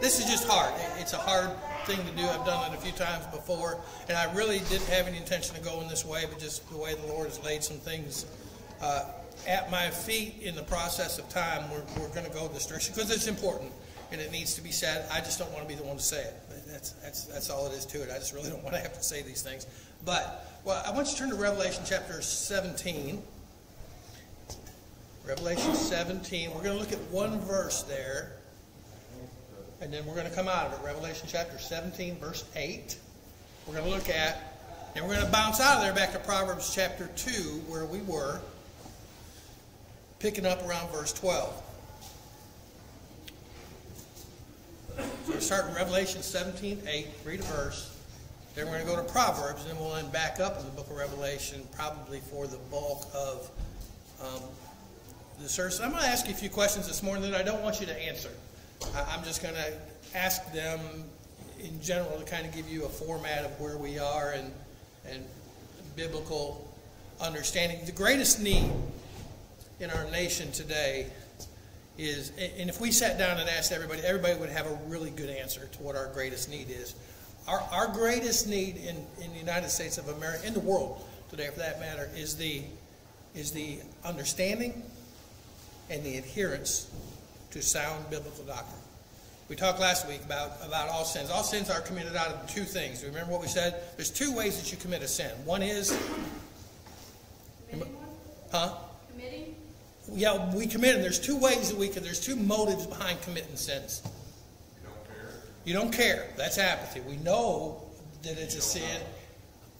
this is just hard. It's a hard thing to do. I've done it a few times before, and I really didn't have any intention of going this way, but just the way the Lord has laid some things uh, at my feet in the process of time, we're, we're going to go this direction because it's important and it needs to be said. I just don't want to be the one to say it. That's, that's, that's all it is to it. I just really don't want to have to say these things. But, well, I want you to turn to Revelation chapter 17. Revelation 17. We're going to look at one verse there, and then we're going to come out of it. Revelation chapter 17, verse 8. We're going to look at, and we're going to bounce out of there back to Proverbs chapter 2, where we were, picking up around verse 12. So we're starting Revelation 17, 8, read a verse. Then we're going to go to Proverbs, and then we'll end back up in the book of Revelation, probably for the bulk of um, the service. I'm going to ask you a few questions this morning that I don't want you to answer. I'm just going to ask them in general to kind of give you a format of where we are and, and biblical understanding. The greatest need in our nation today is, and if we sat down and asked everybody, everybody would have a really good answer to what our greatest need is. Our, our greatest need in, in the United States of America, in the world today for that matter, is the, is the understanding and the adherence to sound biblical doctrine. We talked last week about, about all sins. All sins are committed out of two things. Remember what we said? There's two ways that you commit a sin. One is, Committing huh? Committing. Yeah, we commit them. There's two ways that we can. There's two motives behind committing sins. You don't care. You don't care. That's apathy. We know that it's a sin,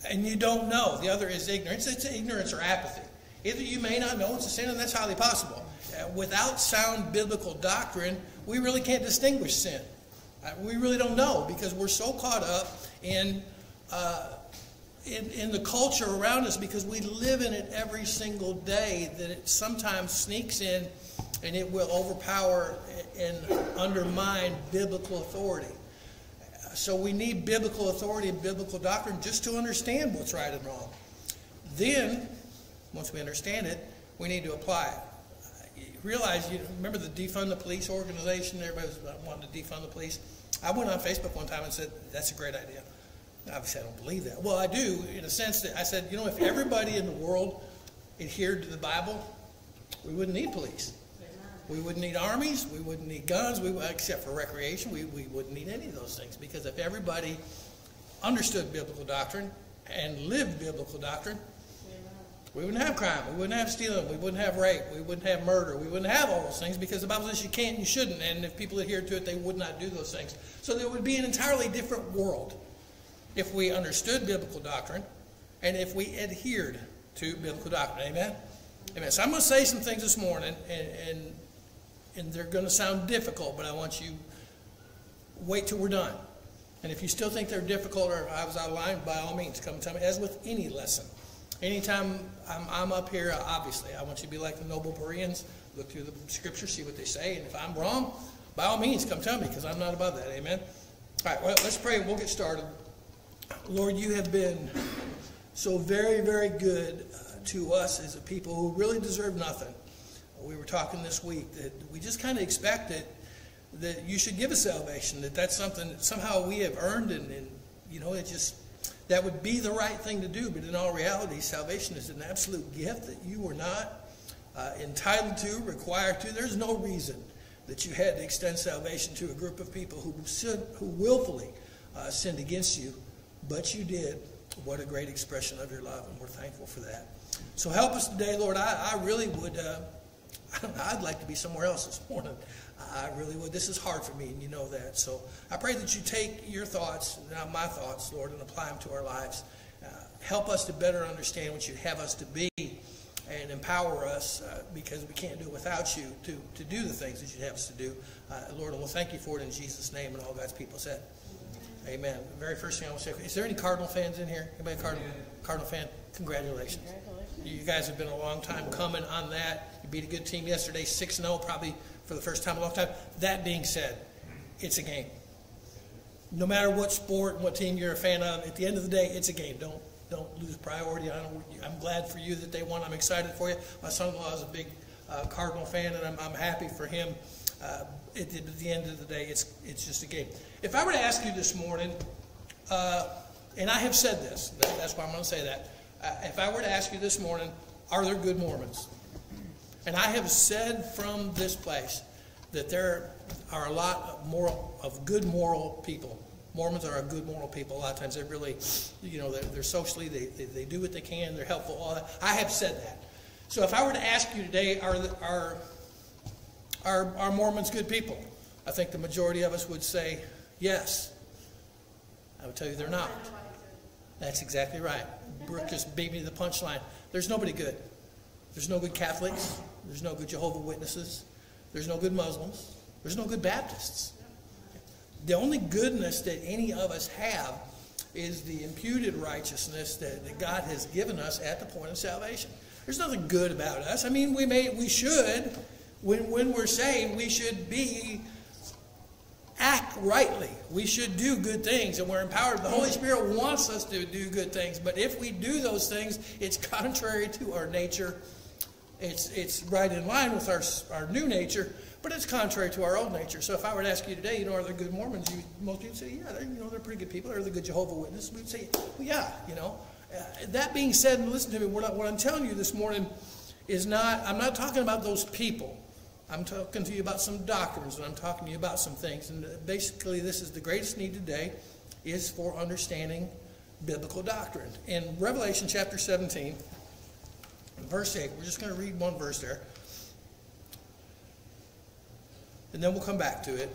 and you don't know. The other is ignorance. It's ignorance or apathy. Either you may not know it's a sin, and that's highly possible. Without sound biblical doctrine, we really can't distinguish sin. Uh, we really don't know because we're so caught up in, uh, in, in the culture around us because we live in it every single day that it sometimes sneaks in and it will overpower and undermine biblical authority. So we need biblical authority and biblical doctrine just to understand what's right and wrong. Then, once we understand it, we need to apply it realize, you remember the defund the police organization? Everybody was wanting to defund the police. I went on Facebook one time and said, that's a great idea. Obviously, I don't believe that. Well, I do in a sense that I said, you know, if everybody in the world adhered to the Bible, we wouldn't need police. We wouldn't need armies. We wouldn't need guns. We, except for recreation, we, we wouldn't need any of those things. Because if everybody understood biblical doctrine and lived biblical doctrine, we wouldn't have crime. We wouldn't have stealing. We wouldn't have rape. We wouldn't have murder. We wouldn't have all those things because the Bible says you can't and you shouldn't. And if people adhered to it, they would not do those things. So there would be an entirely different world if we understood biblical doctrine and if we adhered to biblical doctrine. Amen? Amen. So I'm going to say some things this morning, and, and, and they're going to sound difficult, but I want you wait till we're done. And if you still think they're difficult or I was out of line, by all means, come tell me, as with any lesson. Anytime I'm, I'm up here, obviously, I want you to be like the noble Bereans, look through the scripture, see what they say, and if I'm wrong, by all means, come tell me, because I'm not above that. Amen? All right, well, let's pray we'll get started. Lord, you have been so very, very good uh, to us as a people who really deserve nothing. We were talking this week that we just kind of expected that you should give us salvation, that that's something that somehow we have earned, and, and you know, it just that would be the right thing to do, but in all reality, salvation is an absolute gift that you were not uh, entitled to, required to. There's no reason that you had to extend salvation to a group of people who, sin, who willfully uh, sinned against you, but you did. What a great expression of your love, and we're thankful for that. So help us today, Lord. I, I really would, uh, I'd like to be somewhere else this morning. I really would. This is hard for me, and you know that. So I pray that you take your thoughts, not my thoughts, Lord, and apply them to our lives. Uh, help us to better understand what you have us to be and empower us uh, because we can't do it without you to, to do the things that you have us to do. Uh, Lord, and we'll thank you for it in Jesus' name, and all God's people said. Amen. The very first thing I want to say, is there any Cardinal fans in here? Anybody Cardinal, Cardinal fan? Congratulations. Congratulations. You guys have been a long time coming on that. Beat a good team yesterday, 6-0, probably for the first time in a long time. That being said, it's a game. No matter what sport and what team you're a fan of, at the end of the day, it's a game. Don't don't lose priority. I am glad for you that they won. I'm excited for you. My son-in-law is a big uh, Cardinal fan, and I'm, I'm happy for him. Uh, at, the, at the end of the day, it's, it's just a game. If I were to ask you this morning, uh, and I have said this, that's why I'm going to say that. Uh, if I were to ask you this morning, are there good Mormons? And I have said from this place that there are a lot of, moral, of good moral people. Mormons are a good moral people. A lot of times they really, you know, they're, they're socially, they, they, they, do what they can, they're helpful, all that. I have said that. So if I were to ask you today, are, are, are, are Mormons good people? I think the majority of us would say yes. I would tell you they're not. That's exactly right. Brooke just beat me to the punchline. There's nobody good. There's no good Catholics. There's no good Jehovah Witnesses. There's no good Muslims. There's no good Baptists. The only goodness that any of us have is the imputed righteousness that, that God has given us at the point of salvation. There's nothing good about us. I mean, we may, we should, when, when we're saved, we should be act rightly. We should do good things, and we're empowered. The Holy Spirit wants us to do good things, but if we do those things, it's contrary to our nature. It's, it's right in line with our, our new nature, but it's contrary to our old nature. So if I were to ask you today, you know, are there good Mormons? You, most people say, yeah, they're, you know, they're pretty good people. Are they good Jehovah Witnesses? We'd say, well, yeah, you know. Uh, that being said, and listen to me, what, what I'm telling you this morning is not, I'm not talking about those people. I'm talking to you about some doctrines, and I'm talking to you about some things. And basically, this is the greatest need today is for understanding biblical doctrine. In Revelation chapter 17, verse 8, we're just going to read one verse there. And then we'll come back to it.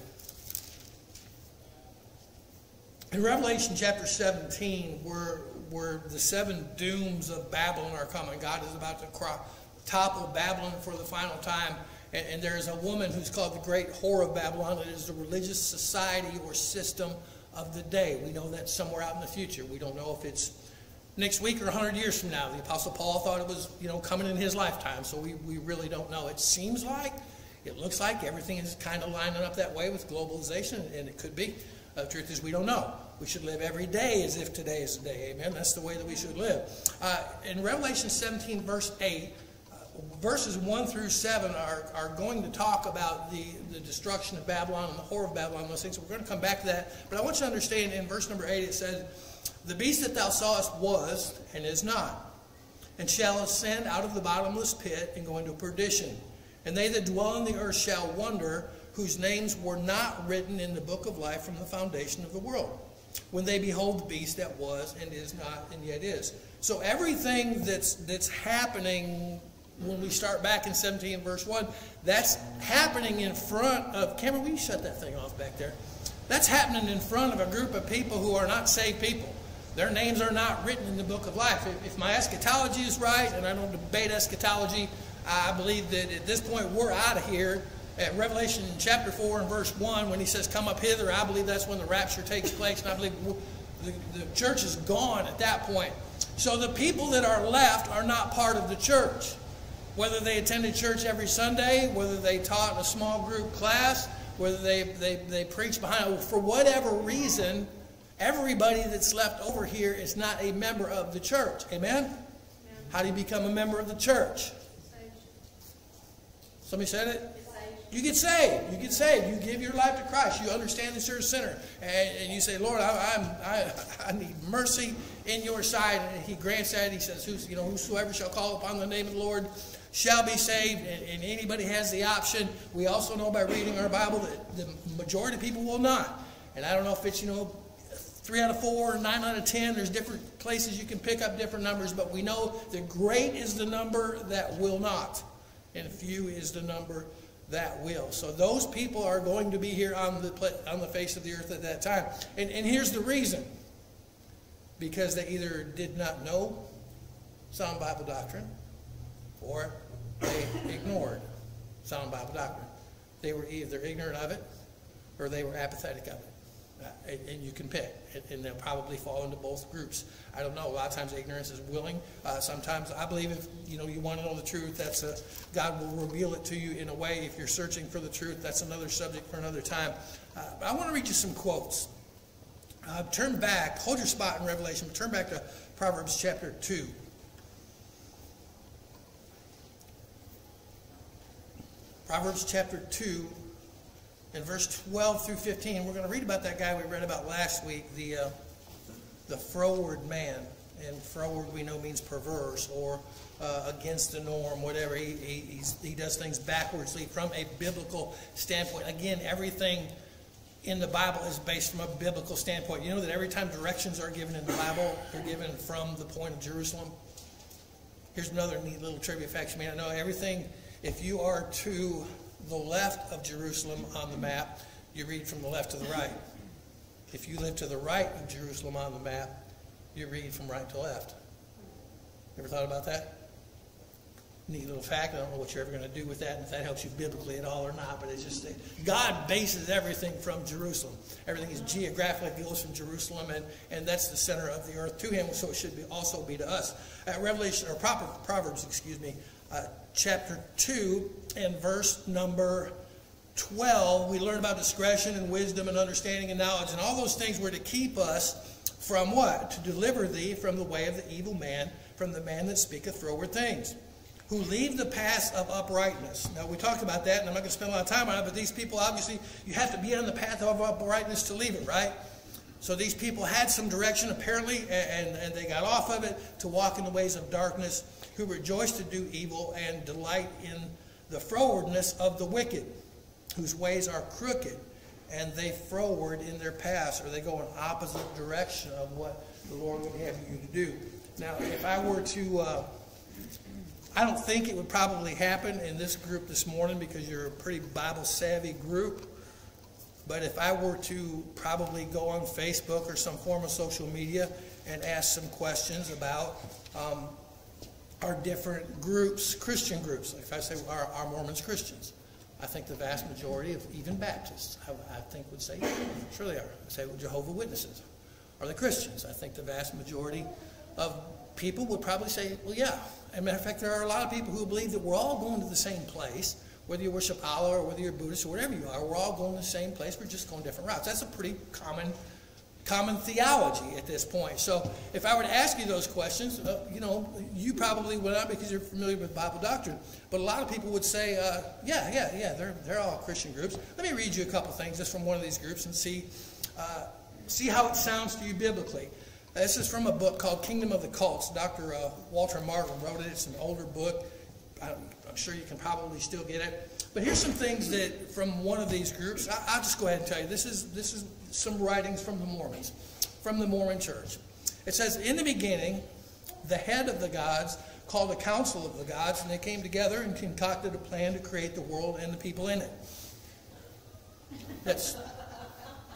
In Revelation chapter 17, where, where the seven dooms of Babylon are coming, God is about to crop, topple Babylon for the final time and, and there is a woman who's called the Great Whore of Babylon. It is the religious society or system of the day. We know that's somewhere out in the future. We don't know if it's next week or 100 years from now. The Apostle Paul thought it was, you know, coming in his lifetime, so we, we really don't know. It seems like, it looks like everything is kind of lining up that way with globalization, and it could be. Uh, the truth is, we don't know. We should live every day as if today is the day. Amen. That's the way that we should live. Uh, in Revelation 17, verse 8, verses 1 through 7 are, are going to talk about the, the destruction of Babylon and the whore of Babylon, those things. We're going to come back to that. But I want you to understand in verse number 8 it says, The beast that thou sawest was and is not, and shall ascend out of the bottomless pit and go into perdition. And they that dwell on the earth shall wonder, whose names were not written in the book of life from the foundation of the world, when they behold the beast that was and is not and yet is. So everything that's that's happening when we start back in 17 verse 1, that's happening in front of, Cameron, you shut that thing off back there? That's happening in front of a group of people who are not saved people. Their names are not written in the book of life. If my eschatology is right, and I don't debate eschatology, I believe that at this point we're out of here. At Revelation chapter 4 and verse 1, when he says, Come up hither, I believe that's when the rapture takes place, and I believe the, the church is gone at that point. So the people that are left are not part of the church whether they attended church every Sunday, whether they taught in a small group class, whether they, they, they preached behind, for whatever reason, everybody that's left over here is not a member of the church. Amen? Amen. How do you become a member of the church? Somebody said it? You get saved. You get saved. You give your life to Christ. You understand that you're a sinner. And, and you say, Lord, I, I, I, need mercy in your sight. And he grants that. He says, Who's, you know, whosoever shall call upon the name of the Lord shall be saved, and, and anybody has the option. We also know by reading our Bible that the majority of people will not. And I don't know if it's, you know, three out of four, nine out of ten. There's different places you can pick up different numbers, but we know that great is the number that will not, and few is the number that will. So those people are going to be here on the on the face of the earth at that time. And, and here's the reason: because they either did not know sound Bible doctrine, or they ignored sound Bible doctrine. They were either ignorant of it or they were apathetic of it. And, and, you can pick, and, and, they'll probably fall into both groups. I don't know. A lot of times ignorance is willing. Uh, sometimes I believe if you know you want to know the truth, that's a, God will reveal it to you in a way. If you're searching for the truth, that's another subject for another time. Uh, I want to read you some quotes. Uh, turn back, hold your spot in Revelation, but turn back to Proverbs chapter two. Proverbs chapter 2 in verse 12 through 15. We're going to read about that guy we read about last week, the, uh, the froward man. And froward we know means perverse or uh, against the norm, whatever. He, he, he does things backwardsly from a biblical standpoint. Again, everything in the Bible is based from a biblical standpoint. You know that every time directions are given in the Bible, they're given from the point of Jerusalem. Here's another neat little trivia fact you may not know. Everything, if you are to the left of Jerusalem on the map, you read from the left to the right. If you live to the right of Jerusalem on the map, you read from right to left. Ever thought about that? neat little fact. I don't know what you're ever going to do with that, and if that helps you biblically at all or not, but it's just that God bases everything from Jerusalem. Everything is geographically goes from Jerusalem, and, and that's the center of the earth to Him, so it should be also be to us. At Revelation, or proper Proverbs, excuse me, uh, chapter 2 and verse number 12, we learn about discretion and wisdom and understanding and knowledge, and all those things were to keep us from what? To deliver thee from the way of the evil man, from the man that speaketh froward things who leave the path of uprightness. Now, we talked about that, and I'm not going to spend a lot of time on it, but these people, obviously, you have to be on the path of uprightness to leave it, right? So these people had some direction, apparently, and, and they got off of it to walk in the ways of darkness, who rejoice to do evil and delight in the frowardness of the wicked, whose ways are crooked, and they froward in their paths, or they go in opposite direction of what the Lord would have you to do. Now, if I were to... Uh, I don't think it would probably happen in this group this morning because you're a pretty Bible savvy group. But if I were to probably go on Facebook or some form of social media and ask some questions about um, our different groups, Christian groups, if I say are, are Mormons Christians, I think the vast majority of even Baptists, I, I think would say, sure they are. I say well, Jehovah Witnesses. Are they Christians? I think the vast majority of people would probably say, well, yeah, as a matter of fact, there are a lot of people who believe that we're all going to the same place, whether you worship Allah or whether you're Buddhist or whatever you are. We're all going to the same place. We're just going different routes. That's a pretty common common theology at this point. So if I were to ask you those questions, uh, you know, you probably would not because you're familiar with Bible doctrine. But a lot of people would say, uh, yeah, yeah, yeah, they're, they're all Christian groups. Let me read you a couple things just from one of these groups and see, uh, see how it sounds to you biblically. This is from a book called Kingdom of the Cults. Dr. Uh, Walter Martin wrote it. It's an older book. I'm, I'm, sure you can probably still get it. But here's some things that from one of these groups. I, will just go ahead and tell you. This is this is some writings from the Mormons, from the Mormon Church. It says, in the beginning, the head of the gods called a council of the gods, and they came together and concocted a plan to create the world and the people in it. That's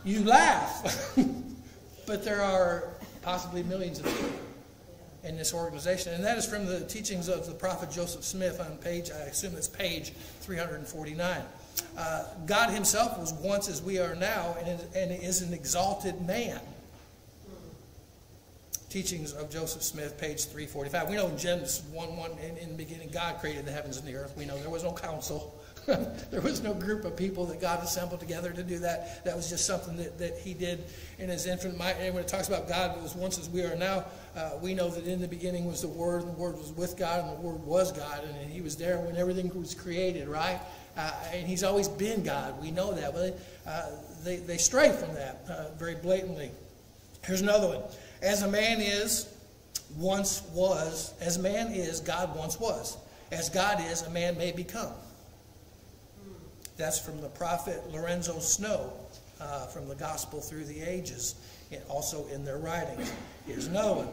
you laugh, but there are possibly millions of people in this organization. And that is from the teachings of the prophet Joseph Smith on page, I assume it's page 349. Uh, God himself was once as we are now and, and is an exalted man. Teachings of Joseph Smith, page 345. We know in Genesis 1 1, in, in the beginning, God created the heavens and the earth. We know there was no council. there was no group of people that God assembled together to do that. That was just something that, that he did in his infinite mind. And when it talks about God was once as we are now, uh, we know that in the beginning was the Word, and the Word was with God, and the Word was God, and he was there when everything was created, right? Uh, and he's always been God. We know that. But uh, they, they stray from that uh, very blatantly. Here's another one. As a man is, once was, as man is, God once was. As God is, a man may become. That's from the prophet Lorenzo Snow uh, from the Gospel Through the Ages, and also in their writings. Here's another one.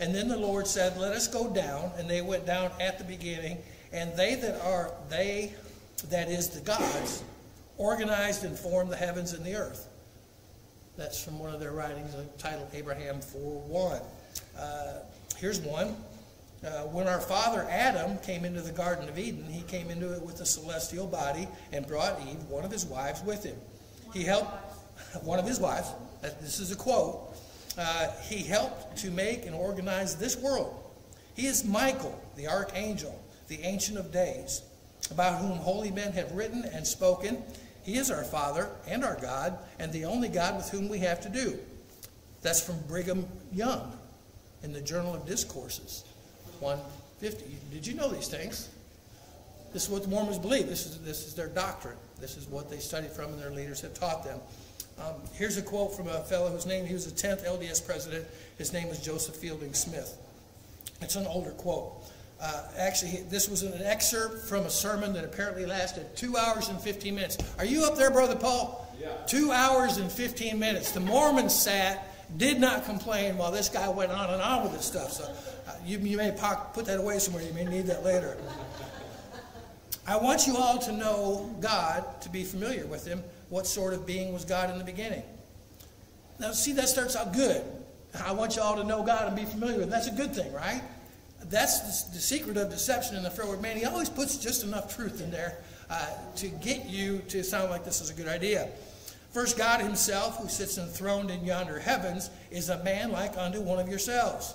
And then the Lord said, Let us go down. And they went down at the beginning. And they that are, they, that is the gods, organized and formed the heavens and the earth. That's from one of their writings titled Abraham 4.1. Uh, here's one. Uh, when our father Adam came into the Garden of Eden, he came into it with a celestial body and brought Eve, one of his wives, with him. He helped, one of his wives, this is a quote, uh, he helped to make and organize this world. He is Michael, the archangel, the Ancient of Days, about whom holy men have written and spoken. He is our Father and our God, and the only God with whom we have to do. That's from Brigham Young in the Journal of Discourses. 150. Did you know these things? This is what the Mormons believe. This is, this is their doctrine. This is what they studied from and their leaders have taught them. Um, here's a quote from a fellow whose name, he was the 10th LDS president. His name was Joseph Fielding Smith. It's an older quote. Uh, actually, this was an excerpt from a sermon that apparently lasted two hours and 15 minutes. Are you up there, Brother Paul? Yeah. Two hours and 15 minutes. The Mormons sat, did not complain while this guy went on and on with this stuff. So uh, you, you may put that away somewhere. You may need that later. I want you all to know God, to be familiar with Him. What sort of being was God in the beginning? Now, see, that starts out good. I want you all to know God and be familiar with Him. That's a good thing, right? That's the, the secret of deception in the froward man. He always puts just enough truth in there uh, to get you to sound like this is a good idea. First, God Himself, who sits enthroned in yonder heavens, is a man like unto one of yourselves.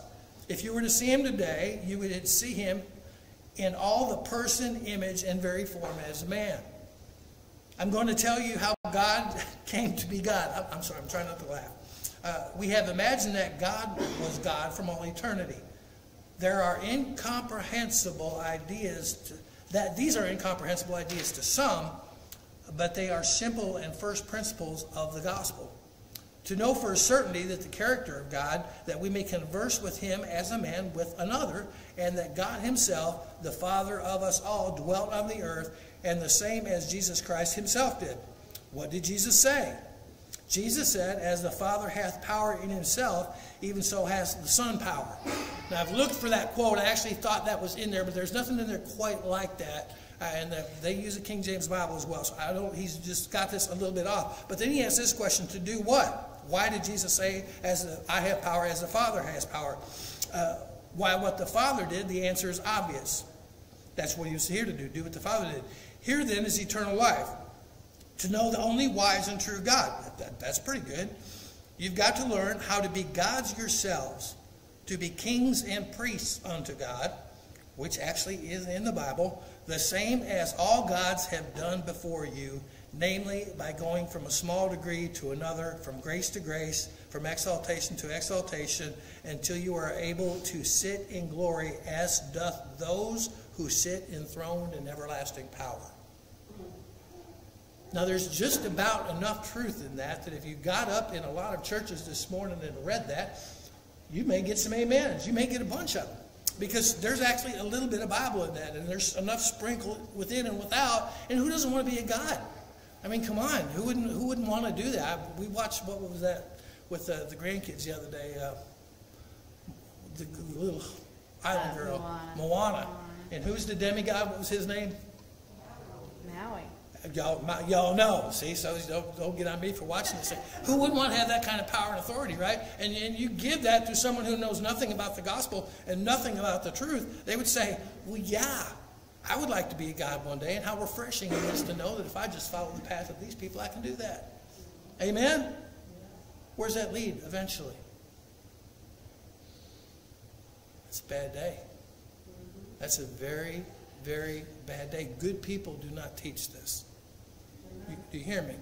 If you were to see Him today, you would see Him in all the person, image, and very form as a man. I'm going to tell you how God came to be God. I'm sorry, I'm trying not to laugh. Uh, we have imagined that God was God from all eternity. There are incomprehensible ideas to, that these are incomprehensible ideas to some, but they are simple and first principles of the gospel. To know for a certainty that the character of God, that we may converse with him as a man with another, and that God himself, the Father of us all, dwelt on the earth, and the same as Jesus Christ himself did. What did Jesus say? Jesus said, As the Father hath power in himself, even so has the Son power. Now, I've looked for that quote. I actually thought that was in there, but there's nothing in there quite like that. Uh, and the, they use the King James Bible as well. So I don't, he's just got this a little bit off. But then he asks this question to do what? Why did Jesus say, as I have power as the Father has power? Uh, why what the Father did, the answer is obvious. That's what he was here to do, do what the Father did. Here then is eternal life, to know the only wise and true God. That, that's pretty good. You've got to learn how to be gods yourselves, to be kings and priests unto God, which actually is in the Bible, the same as all gods have done before you, namely by going from a small degree to another, from grace to grace, from exaltation to exaltation, until you are able to sit in glory as doth those who sit enthroned in everlasting power. Now, there's just about enough truth in that that if you got up in a lot of churches this morning and read that, you may get some amens. You may get a bunch of them. Because there's actually a little bit of Bible in that, and there's enough sprinkled within and without. And who doesn't want to be a God? I mean, come on, who wouldn't who wouldn't want to do that? We watched what was that with the, the grandkids the other day. Uh, the, the, little island girl, Moana. Moana. And who's the demigod? What was his name? Maui. Y'all, y'all know. See, so don't, don't get on me for watching this. Who wouldn't want to have that kind of power and authority, right? And, and you give that to someone who knows nothing about the gospel and nothing about the truth, they would say, well, yeah, I would like to be a God one day. And how refreshing it is to know that if I just follow the path of these people, I can do that. Amen? Where's that lead eventually? It's a bad day. That's a very, very bad day. Good people do not teach this. You, do you hear me?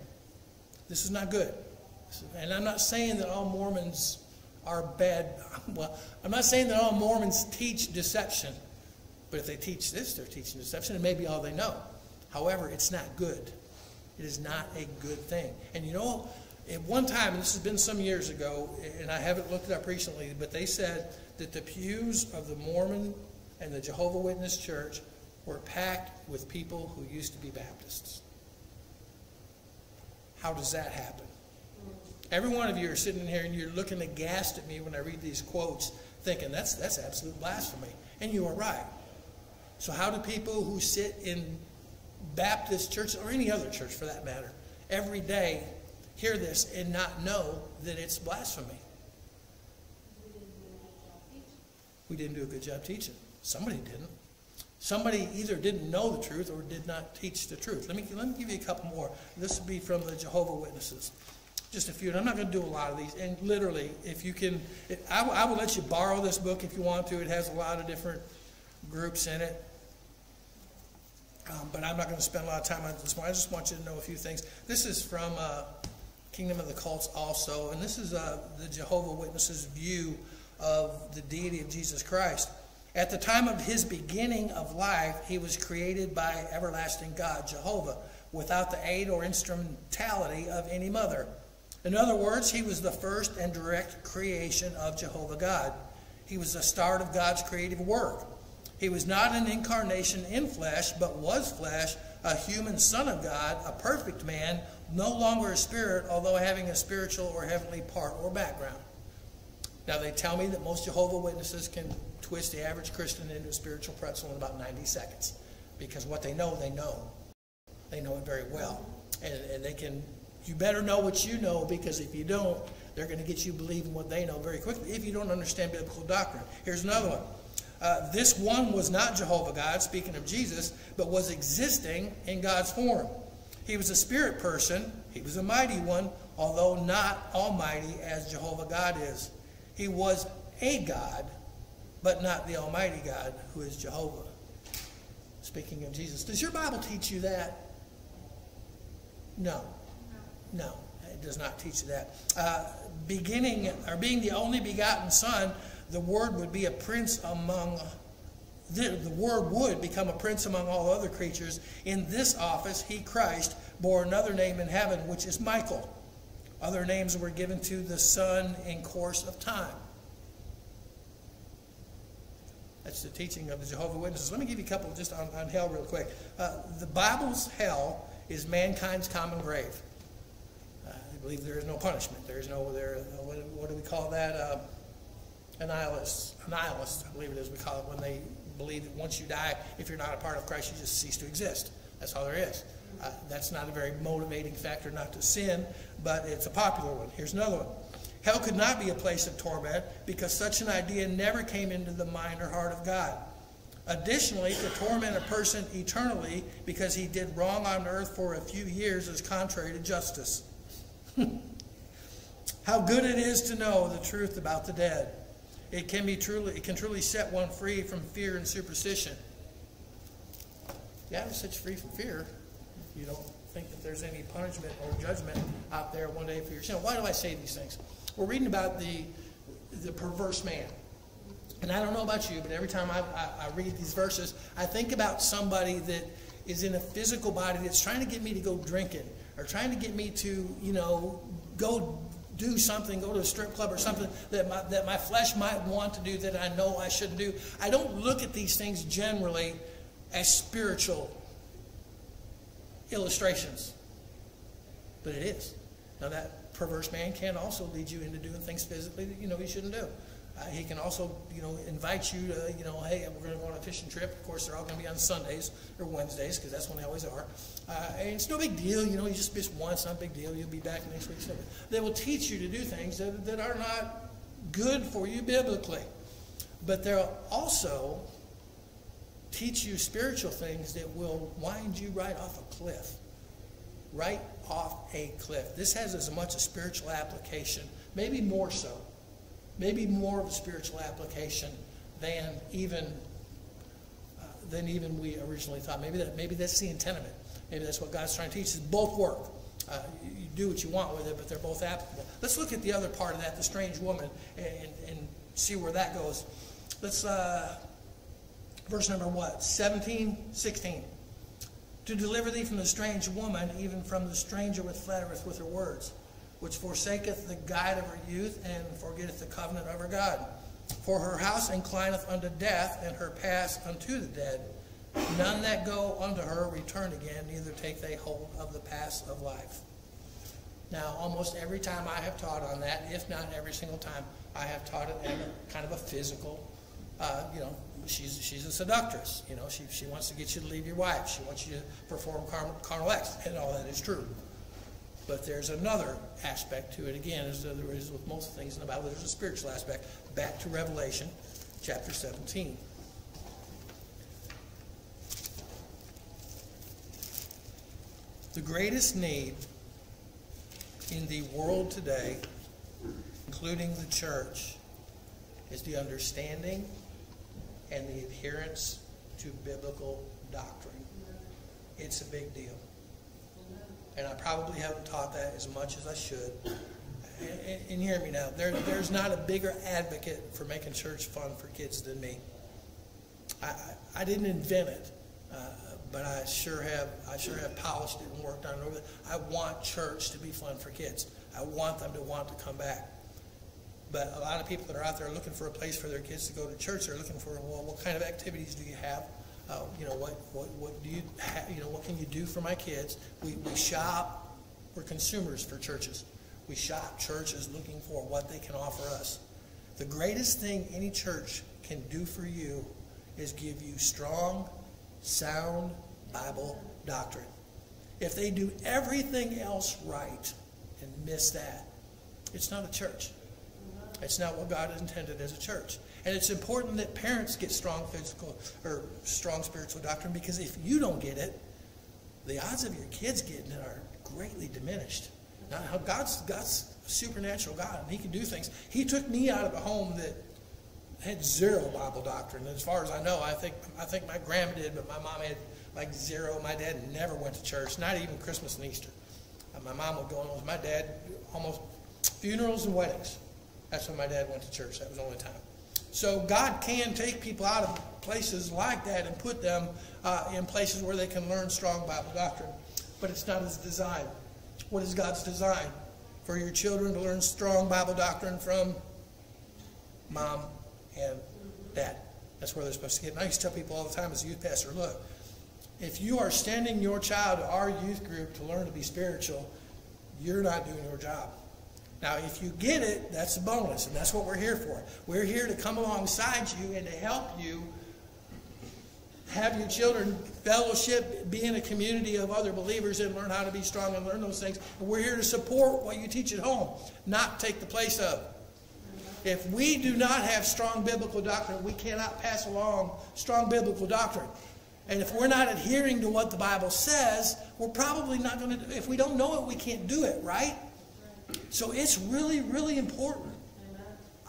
This is not good. And I'm not saying that all Mormons are bad. Well, I'm not saying that all Mormons teach deception. But if they teach this, they're teaching deception. It may be all they know. However, it's not good. It is not a good thing. And you know, at one time, and this has been some years ago, and I haven't looked it up recently, but they said that the pews of the Mormon and the Jehovah Witness Church were packed with people who used to be Baptists. How does that happen? Every one of you are sitting in here and you're looking aghast at me when I read these quotes, thinking that's that's absolute blasphemy. And you are right. So how do people who sit in Baptist church or any other church for that matter every day hear this and not know that it's blasphemy? We didn't do a good job teaching. Somebody didn't. Somebody either didn't know the truth or did not teach the truth. Let me, let me give you a couple more. This would be from the Jehovah Witnesses. Just a few. And I'm not going to do a lot of these. And literally, if you can, it, I, I will let you borrow this book if you want to. It has a lot of different groups in it. Um, but I'm not going to spend a lot of time on this one. I just want you to know a few things. This is from uh, Kingdom of the Cults also. And this is uh, the Jehovah Witnesses' view of the deity of Jesus Christ. At the time of his beginning of life, he was created by everlasting God, Jehovah, without the aid or instrumentality of any mother. In other words, he was the first and direct creation of Jehovah God. He was the start of God's creative work. He was not an incarnation in flesh, but was flesh, a human son of God, a perfect man, no longer a spirit, although having a spiritual or heavenly part or background. Now, they tell me that most Jehovah Witnesses can twist the average Christian into a spiritual pretzel in about 90 seconds because what they know, they know. They know it very well. And, and they can, you better know what you know because if you don't, they're going to get you believing what they know very quickly if you don't understand biblical doctrine. Here's another one. Uh, this one was not Jehovah God, speaking of Jesus, but was existing in God's form. He was a spirit person. He was a mighty one, although not almighty as Jehovah God is. He was a God, but not the almighty God who is Jehovah. Speaking of Jesus. Does your Bible teach you that? No. No, it does not teach you that. Uh, beginning, or being the only begotten Son, the Word would be a prince among the, the Word would become a prince among all other creatures. In this office, he, Christ, bore another name in heaven, which is Michael. Other names were given to the Son in course of time. That's the teaching of the Jehovah Witnesses. Let me give you a couple just on, on hell real quick. Uh, the Bible's hell is mankind's common grave. Uh, they believe there is no punishment. There is no there. What, what do we call that? Uh, annihilist. Annihilist, I believe it is. We call it when they believe that once you die, if you're not a part of Christ, you just cease to exist. That's all there is. Uh, that's not a very motivating factor not to sin, but it's a popular one. Here's another one. Hell could not be a place of torment because such an idea never came into the mind or heart of God. Additionally, to torment a person eternally because he did wrong on earth for a few years is contrary to justice. How good it is to know the truth about the dead. It can be truly it can truly set one free from fear and superstition. Yeah, sets you free from fear. You don't think that there's any punishment or judgment out there one day for your sin. Why do I say these things? We're reading about the the perverse man. And I don't know about you, but every time I, I, I read these verses, I think about somebody that is in a physical body that's trying to get me to go drinking or trying to get me to, you know, go do something, go to a strip club or something that my, that my flesh might want to do that I know I shouldn't do. I don't look at these things generally as spiritual illustrations, but it is. Now, that perverse man can also lead you into doing things physically that you know you shouldn't do. Uh, he can also, you know, invite you to, you know, hey, we're going to go on a fishing trip. Of course, they're all going to be on Sundays or Wednesdays because that's when they always are. Uh, and it's no big deal, you know, you just miss once, not a big deal. You'll be back next week. They will teach you to do things that, that are not good for you biblically. But they'll also teach you spiritual things that will wind you right off a cliff. Right off a cliff. This has as much a spiritual application, maybe more so maybe more of a spiritual application than even uh, than even we originally thought. Maybe that maybe that's the intent of it. Maybe that's what God's trying to teach. Is both work. Uh, you, you, do what you want with it, but they're both applicable. Let's look at the other part of that, the strange woman, and, and see where that goes. Let's uh, verse number what? 17, 16. To deliver thee from the strange woman, even from the stranger which flattereth with her words which forsaketh the guide of her youth, and forgetteth the covenant of her God. For her house inclineth unto death, and her pass unto the dead. None that go unto her return again, neither take they hold of the pass of life. Now, almost every time I have taught on that, if not every single time, I have taught it in a, kind of a physical, uh, you know, she's, she's a seductress. You know, she, she wants to get you to leave your wife. She wants you to perform carnal, carnal acts, and all that is true. But there's another aspect to it. Again, as there is with most things in the Bible, there's a spiritual aspect. Back to Revelation chapter 17. The greatest need in the world today, including the church, is the understanding and the adherence to biblical doctrine. It's a big deal and I probably haven't taught that as much as I should. And, and hear me now, there, there's not a bigger advocate for making church fun for kids than me. I, I, I didn't invent it, uh, but I sure have I sure have polished it and worked on it. I want church to be fun for kids. I want them to want to come back. But a lot of people that are out there looking for a place for their kids to go to church, they're looking for well, what kind of activities do you have? Uh, you know, what, what, what do you you know, what can you do for my kids? We, we shop, we're consumers for churches. We shop churches looking for what they can offer us. The greatest thing any church can do for you is give you strong, sound Bible doctrine. If they do everything else right and miss that, it's not a church. It's not what God intended as a church. And it's important that parents get strong physical or strong spiritual doctrine because if you don't get it, the odds of your kids getting it are greatly diminished. Now, God's God's supernatural God, and He can do things. He took me out of a home that had zero Bible doctrine. As far as I know, I think I think my grandma did, but my mom had like zero. My dad never went to church, not even Christmas and Easter. My mom would go on with my dad almost funerals and weddings. That's when my dad went to church. That was the only time. So God can take people out of places like that and put them uh, in places where they can learn strong Bible doctrine. But it's not His design. What is God's design? For your children to learn strong Bible doctrine from mom and dad. That's where they're supposed to get. And I used to tell people all the time as a youth pastor, look, if you are sending your child to our youth group to learn to be spiritual, you're not doing your job. Now, if you get it, that's a bonus, and that's what we're here for. We're here to come alongside you and to help you have your children fellowship, be in a community of other believers, and learn how to be strong and learn those things. And we're here to support what you teach at home, not take the place of. If we do not have strong biblical doctrine, we cannot pass along strong biblical doctrine. And if we're not adhering to what the Bible says, we're probably not going to, if we don't know it, we can't do it, right? So it's really, really important.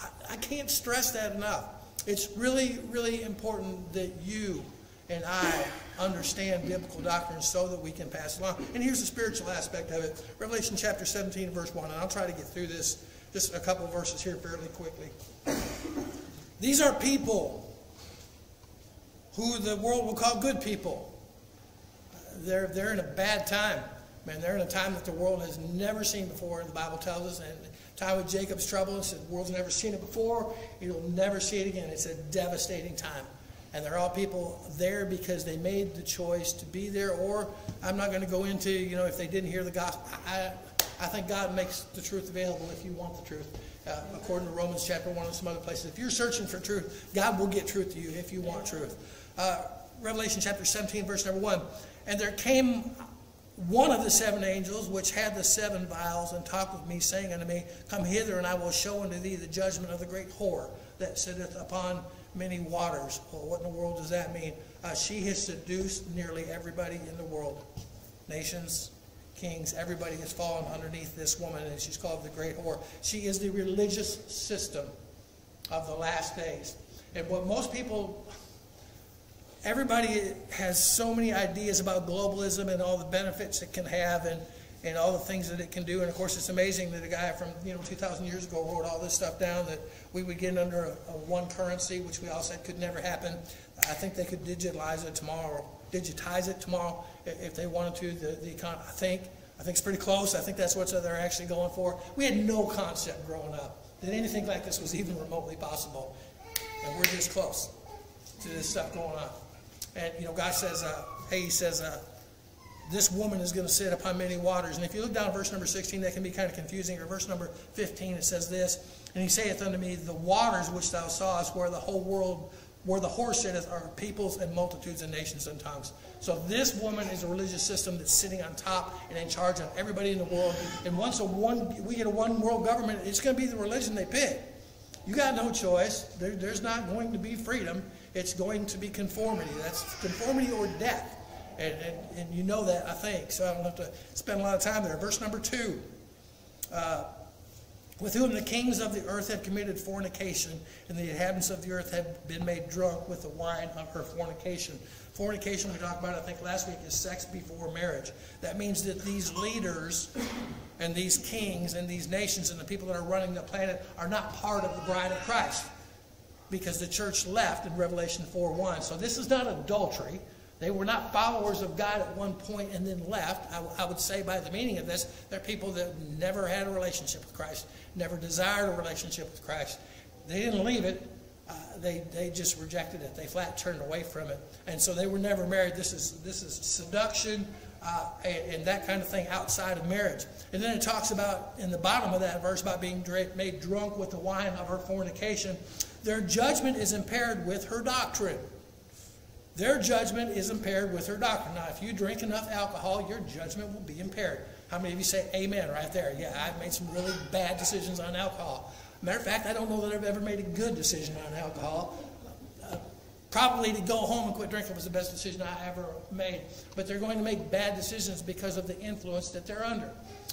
I, I can't stress that enough. It's really, really important that you and I understand biblical doctrine so that we can pass it along. And here's the spiritual aspect of it. Revelation chapter 17, verse 1. And I'll try to get through this, just a couple verses here fairly quickly. These are people who the world will call good people. They're, they're in a bad time. Man, they're in a time that the world has never seen before, the Bible tells us. And time of Jacob's trouble, it said the world's never seen it before. It'll never see it again. It's a devastating time. And they're all people there because they made the choice to be there. Or I'm not going to go into, you know, if they didn't hear the gospel. I, I think God makes the truth available if you want the truth. Uh, according to Romans chapter 1 and some other places. If you're searching for truth, God will get truth to you if you want truth. Uh, Revelation chapter 17, verse number 1. And there came one of the seven angels which had the seven vials and talked with me, saying unto me, Come hither, and I will show unto thee the judgment of the great whore that sitteth upon many waters. Well, what in the world does that mean? Uh, she has seduced nearly everybody in the world. Nations, kings, everybody has fallen underneath this woman, and she's called the great whore. She is the religious system of the last days. And what most people everybody has so many ideas about globalism and all the benefits it can have and, and all the things that it can do. And of course, it's amazing that a guy from you know 2,000 years ago wrote all this stuff down that we would get under a, a, one currency, which we all said could never happen. I think they could digitalize it tomorrow, digitize it tomorrow if they wanted to. The, the econ- I think I think it's pretty close. I think that's what they're actually going for. We had no concept growing up that anything like this was even remotely possible, and we're this close to this stuff going on. And, you know, God says, uh, hey, he says, uh, this woman is going to sit upon many waters. And if you look down verse number 16, that can be kind of confusing. Or verse number 15, it says this, And he saith unto me, The waters which thou sawest, where the whole world, where the horse sitteth, are peoples and multitudes and nations and tongues. So this woman is a religious system that's sitting on top and in charge of everybody in the world. And once a one, we get a one world government, it's going to be the religion they pick. You got no choice. There, there's not going to be freedom it's going to be conformity. That's conformity or death. And, and, and, you know that, I think, so I don't have to spend a lot of time there. Verse number two. Uh, with whom the kings of the earth have committed fornication, and the inhabitants of the earth have been made drunk with the wine of her fornication. Fornication, we talked about, I think last week, is sex before marriage. That means that these leaders and these kings and these nations and the people that are running the planet are not part of the bride of Christ. Because the church left in Revelation 4 1. So this is not adultery. They were not followers of God at one point and then left. I, I, would say by the meaning of this, they're people that never had a relationship with Christ, never desired a relationship with Christ. They didn't leave it. Uh, they, they just rejected it. They flat turned away from it. And so they were never married. This is, this is seduction uh, and, and, that kind of thing outside of marriage. And then it talks about, in the bottom of that verse, about being made drunk with the wine of her fornication. Their judgment is impaired with her doctrine. Their judgment is impaired with her doctrine. Now, if you drink enough alcohol, your judgment will be impaired. How many of you say amen right there? Yeah, I've made some really bad decisions on alcohol. Matter of fact, I don't know that I've ever made a good decision on alcohol. Uh, probably to go home and quit drinking was the best decision I ever made. But they're going to make bad decisions because of the influence that they're under.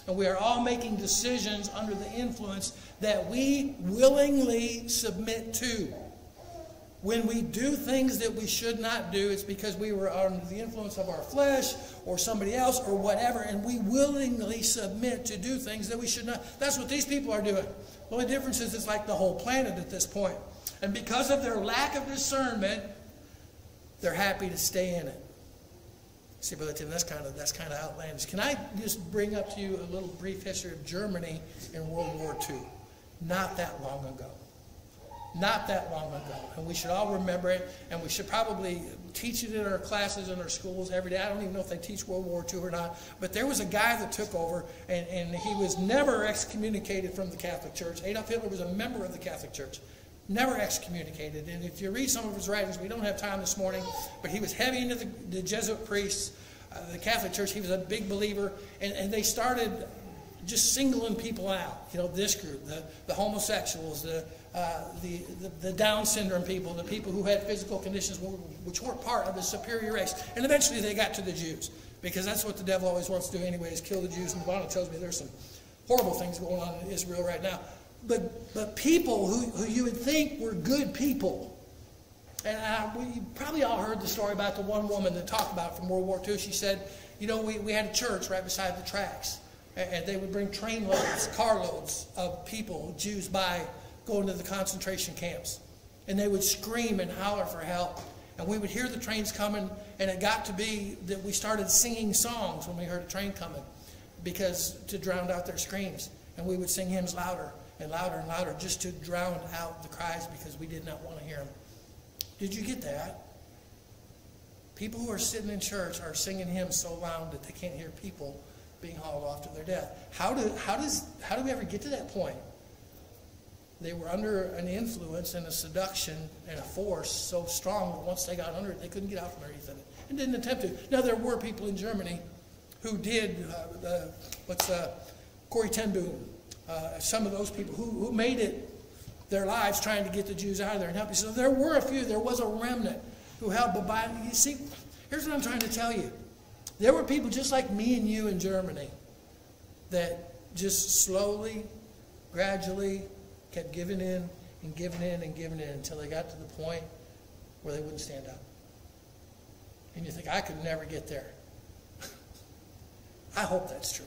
And we are all making decisions under the influence that we willingly submit to. When we do things that we should not do, it's because we were under the influence of our flesh or somebody else or whatever, and we willingly submit to do things that we should not. That's what these people are doing. The only difference is it's like the whole planet at this point. And because of their lack of discernment, they're happy to stay in it. See, Brother Tim, that's kind of that's kind of outlandish. Can I just bring up to you a little brief history of Germany in World War II? Not that long ago not that long ago. And we should all remember it, and we should probably teach it in our classes in our schools every day. I don't even know if they teach World War II or not, but there was a guy that took over, and, and he was never excommunicated from the Catholic Church. Adolf Hitler was a member of the Catholic Church. Never excommunicated. And if you read some of his writings, we don't have time this morning, but he was heavy into the, the Jesuit priests, uh, the Catholic Church. He was a big believer, and, and they started just singling people out. You know, this group, the, the homosexuals, the, uh, the, the, the, Down syndrome people, the people who had physical conditions which weren't part of the superior race. And eventually they got to the Jews, because that's what the devil always wants to do anyway, is kill the Jews. And the Bible tells me there's some horrible things going on in Israel right now. But, but people who, who you would think were good people, and I, we probably all heard the story about the one woman that talked about from World War II. She said, you know, we, we had a church right beside the tracks and they would bring trainloads, carloads of people, Jews, by going to the concentration camps. And they would scream and holler for help. And we would hear the trains coming, and it got to be that we started singing songs when we heard a train coming because to drown out their screams. And we would sing hymns louder and louder and louder just to drown out the cries because we did not want to hear them. Did you get that? People who are sitting in church are singing hymns so loud that they can't hear people being hauled off to their death. How do, how, does, how do we ever get to that point? They were under an influence and a seduction and a force so strong that once they got under it, they couldn't get out from underneath it and didn't attempt to. Now, there were people in Germany who did, uh, what's uh, Corrie ten Boom, uh, some of those people who, who made it their lives trying to get the Jews out of there and help you. So there were a few, there was a remnant who held, but by, you see, here's what I'm trying to tell you. There were people just like me and you in Germany that just slowly, gradually kept giving in and giving in and giving in until they got to the point where they wouldn't stand up. And you think, I could never get there. I hope that's true.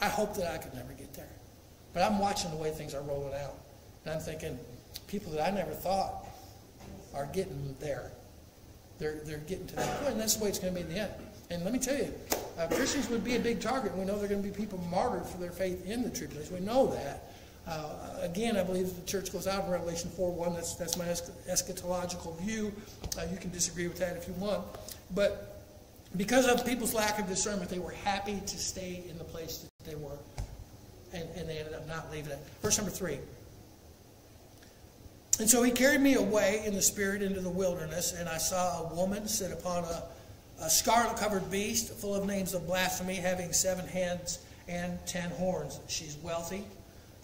I hope that I could never get there. But I'm watching the way things are rolling out. And I'm thinking, people that I never thought are getting there. They're, they're getting to that point, and that's the way it's going to be in the end. And let me tell you, uh, Christians would be a big target. We know there are going to be people martyred for their faith in the tribulation. We know that. Uh, again, I believe the church goes out in Revelation 4.1. That's, that's my eschatological view. Uh, you can disagree with that if you want. But because of people's lack of discernment, they were happy to stay in the place that they were. And, and they ended up not leaving it. Verse number 3. And so he carried me away in the spirit into the wilderness, and I saw a woman sit upon a a scarlet covered beast full of names of blasphemy, having seven heads and ten horns. She's wealthy,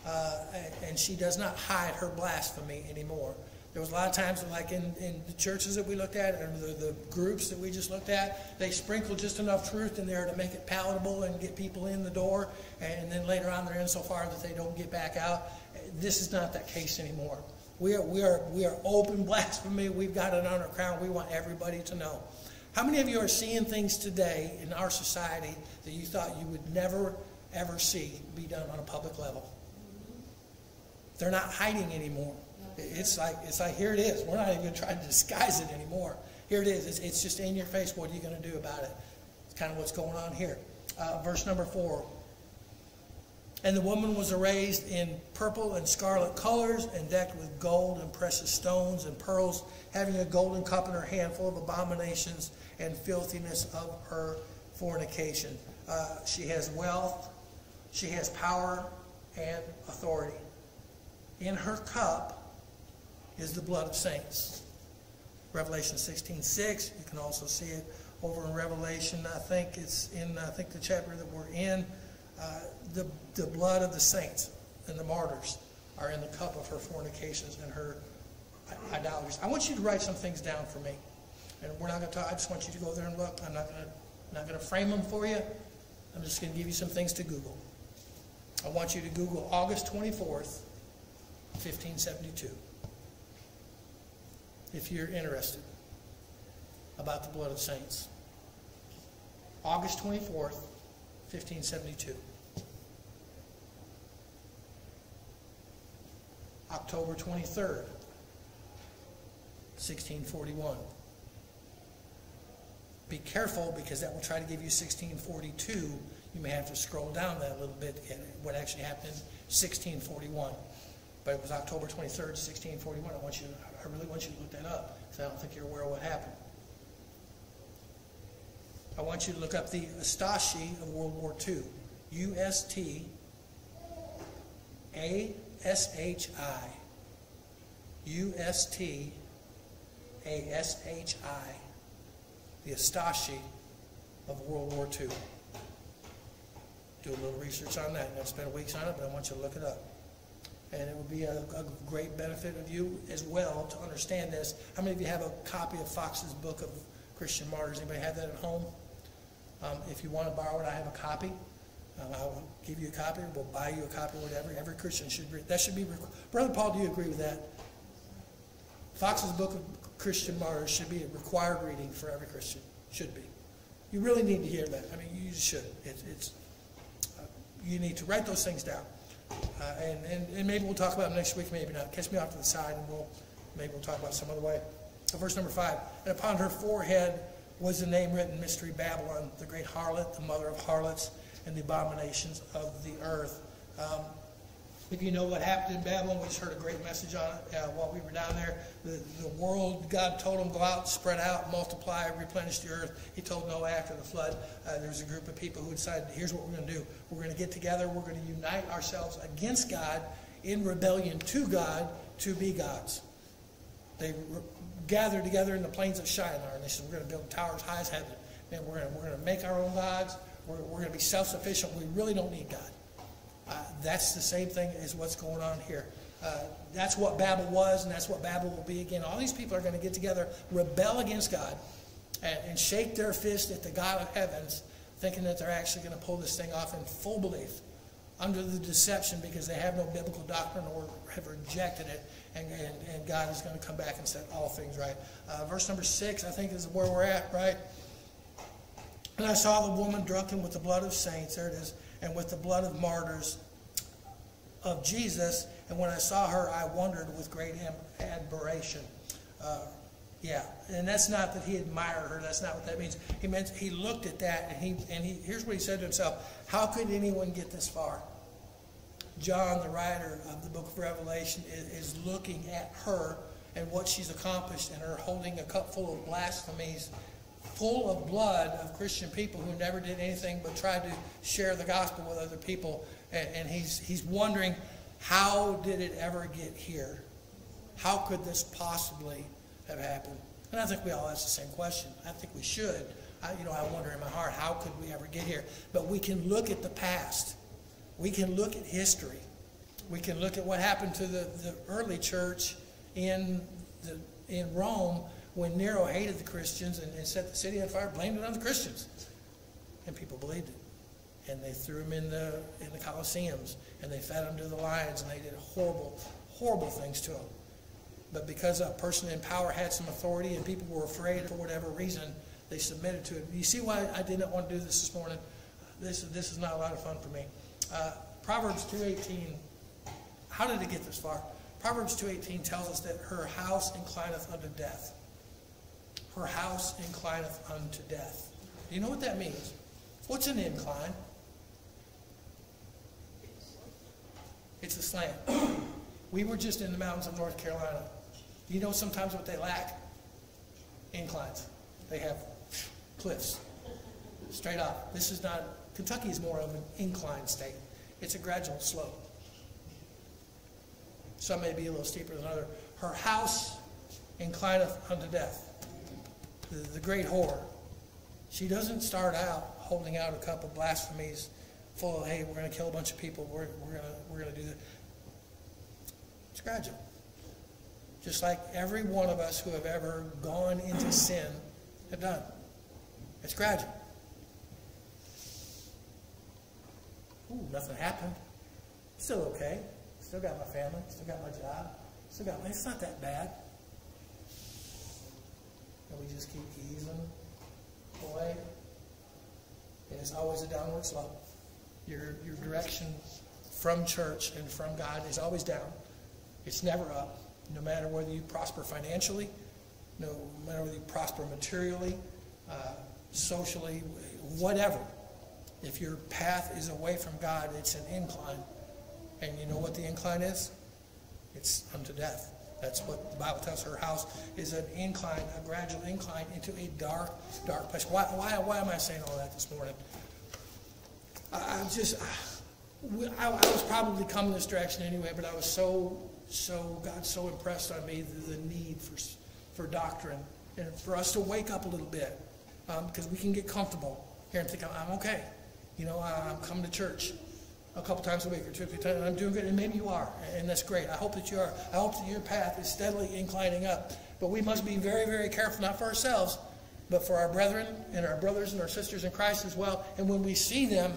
uh, and she does not hide her blasphemy anymore. There was a lot of times, like in, in the churches that we looked at, or the, the groups that we just looked at, they sprinkle just enough truth in there to make it palatable and get people in the door, and then later on they're in so far that they don't get back out. This is not that case anymore. We are, we are, we are open blasphemy. We've got it on our crown. We want everybody to know. How many of you are seeing things today in our society that you thought you would never, ever see be done on a public level? They're not hiding anymore. It's like, it's like, here it is. We're not even trying to disguise it anymore. Here it is. It's, it's just in your face. What are you going to do about it? It's kind of what's going on here. Uh, verse number four. And the woman was arrayed in purple and scarlet colors and decked with gold and precious stones and pearls, having a golden cup in her hand full of abominations and filthiness of her fornication. Uh, she has wealth, she has power and authority. In her cup is the blood of saints. Revelation 16, 6. You can also see it over in Revelation. I think it's in, I think the chapter that we're in. Uh, the, the blood of the saints and the martyrs are in the cup of her fornications and her idolatries. I want you to write some things down for me. And we're not going to talk, I just want you to go there and look. I'm not going to, not going to frame them for you. I'm just going to give you some things to Google. I want you to Google August 24th, 1572. If you're interested about the blood of saints. August 24th, 1572. October 23rd, 1641. Be careful because that will try to give you 1642. You may have to scroll down that a little bit what actually happened in 1641. But it was October 23rd, 1641. I want you, I really want you to look that up because I don't think you're aware of what happened. I want you to look up the Ustashi of World War II. U S T A S H I. U S T A S H I. The Ustashi of World War II. Do a little research on that. I've spent weeks on it, but I want you to look it up. And it would be a, a, great benefit of you as well to understand this. How many of you have a copy of Foxe's book of Christian Martyrs? Anybody have that at home? Um, if you want to borrow it, I have a copy. Um, I will give you a copy. We'll buy you a copy, whatever. Every Christian should read. That should be. Brother Paul, do you agree with that? Foxe's Book of Christian Martyrs should be a required reading for every Christian. Should be. You really need to hear that. I mean, you should. It, it's. Uh, you need to write those things down, and, and and maybe we'll talk about them next week. Maybe not. Catch me off to the side, and we'll maybe we'll talk about some other way. So verse number five. And upon her forehead was the name written Mystery Babylon, the great harlot, the mother of harlots, and the abominations of the earth. Um, if you know what happened in Babylon, we just heard a great message on it uh, while we were down there. The, the world, God told them, go out, spread out, multiply, replenish the earth. He told Noah after the flood, uh, there was a group of people who decided, here's what we're going to do. We're going to get together, we're going to unite ourselves against God in rebellion to God to be gods. They gathered together in the plains of Shinar, and they said, we're going to build towers high as heaven. And we're going to, we're going to make our own gods. We're, we're going to be self-sufficient. We really don't need God. That's the same thing as what's going on here. Uh, that's what Babel was, and that's what Babel will be again. All these people are going to get together, rebel against God, and, and shake their fist at the God of heavens, thinking that they're actually going to pull this thing off in full belief, under the deception because they have no biblical doctrine or have rejected it and, and, and God is going to come back and set all things right. Uh, verse number six, I think, is where we're at, right? And I saw the woman drunken with the blood of saints, there it is, and with the blood of martyrs of Jesus. And when I saw her, I wondered with great admiration. Uh, yeah, and that's not that he admired her. That's not what that means. He meant he looked at that, and he and he. Here's what he said to himself: How could anyone get this far? John, the writer of the book of Revelation, is, is looking at her and what she's accomplished and her holding a cup full of blasphemies, full of blood of Christian people who never did anything but tried to share the gospel with other people. And, and he's, he's wondering, how did it ever get here? How could this possibly have happened? And I think we all ask the same question. I think we should. I, you know, I wonder in my heart, how could we ever get here? But we can look at the past we can look at history. We can look at what happened to the, the early church in, the, in Rome when Nero hated the Christians and, and set the city on fire, blamed it on the Christians. And people believed it. And they threw them in the, in the Colosseums and they fed them to the lions and they did horrible, horrible things to them. But because a person in power had some authority and people were afraid for whatever reason, they submitted to it. You see why I didn't want to do this this morning? This, this is not a lot of fun for me. Uh, Proverbs 2.18, how did it get this far? Proverbs 2.18 tells us that her house inclineth unto death. Her house inclineth unto death. Do you know what that means? What's an incline? It's a slant. We were just in the mountains of North Carolina. You know sometimes what they lack? Inclines. They have cliffs. Straight up. This is not, Kentucky is more of an incline state. It's a gradual slope. Some may be a little steeper than other. Her house inclineth unto death. The, the great whore. She doesn't start out holding out a cup of blasphemies full of, hey, we're going to kill a bunch of people. We're, we're going we're to do that. It's gradual. Just like every one of us who have ever gone into sin have done. It's gradual. Ooh, nothing happened. Still okay. Still got my family. Still got my job. Still got. It's not that bad. And we just keep easing away. And it's always a downward slope. Your your direction from church and from God is always down. It's never up. No matter whether you prosper financially, no matter whether you prosper materially, uh, socially, whatever. If your path is away from God, it's an incline. And you know what the incline is? It's unto death. That's what the Bible tells her house is an incline, a gradual incline into a dark, dark place. Why, why, why am I saying all that this morning? I, just, I, I, was probably coming this direction anyway, but I was so, so, God so impressed on me the, the need for, for doctrine and for us to wake up a little bit because um, we can get comfortable here and think, I'm okay. You know, I'm coming to church a couple times a week or two or three times, and I'm doing good, and maybe you are, and that's great. I hope that you are. I hope that your path is steadily inclining up. But we must be very, very careful, not for ourselves, but for our brethren and our brothers and our sisters in Christ as well. And when we see them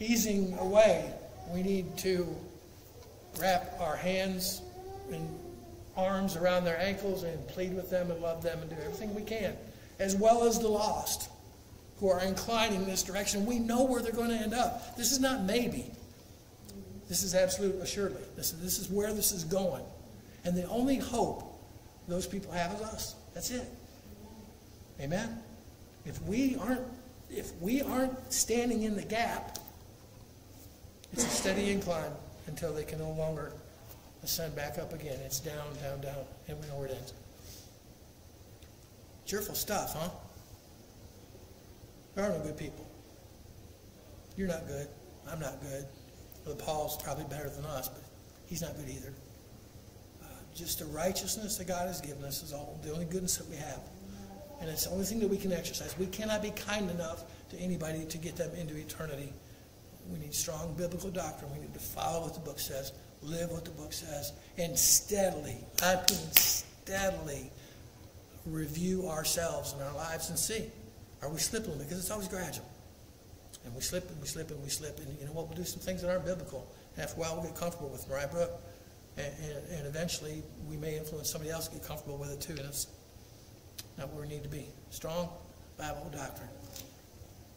easing away, we need to wrap our hands and arms around their ankles and plead with them and love them and do everything we can, as well as the lost who are inclining this direction. We know where they're going to end up. This is not maybe. This is absolute assuredly. This is, this is where this is going. And the only hope those people have is us. That's it. Amen? If we aren't, if we aren't standing in the gap, it's a steady incline until they can no longer ascend back up again. It's down, down, down, and we know where it ends. Cheerful stuff, huh? There are no good people. You're not good. I'm not good. Well, Paul's probably better than us, but he's not good either. Uh, just the righteousness that God has given us is all the only goodness that we have. And it's the only thing that we can exercise. We cannot be kind enough to anybody to get them into eternity. We need strong biblical doctrine. We need to follow what the book says, live what the book says, and steadily, I mean steadily, review ourselves and our lives and see are we slipping? Because it's always gradual. And we slip and we slip and we slip. And you know what? We'll do some things that aren't biblical. After a while, we'll get comfortable with them, right, bro? And, and, and, eventually, we may influence somebody else to get comfortable with it too. And that's not where we need to be. Strong Bible doctrine.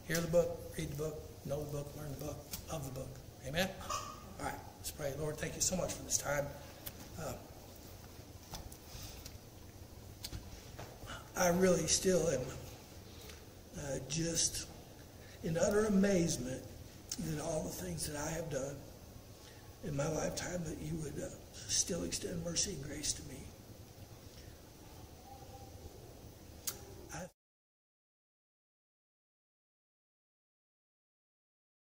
Hear the book, read the book, know the book, learn the book, of the book. Amen? All right, let's pray. Lord, thank you so much for this time. Uh, I really still am uh, just in utter amazement that all the things that I have done in my lifetime that you would uh, still extend mercy and grace to me.